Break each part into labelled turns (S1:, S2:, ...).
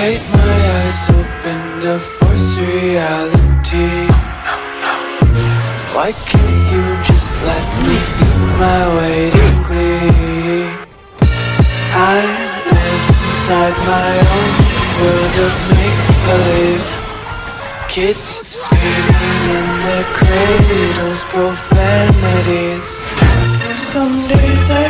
S1: Take my eyes open to force reality. Why can't you just let me be my way to glee? I live inside my own world of make-believe. Kids screaming in their cradles, profanities. Some days I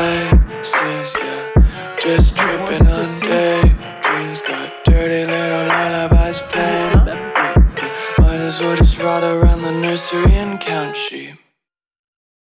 S1: Untied laces, yeah. Just tripping on daydreams. Got dirty little lullabies playing. Might as well just ride around the nursery and count sheep.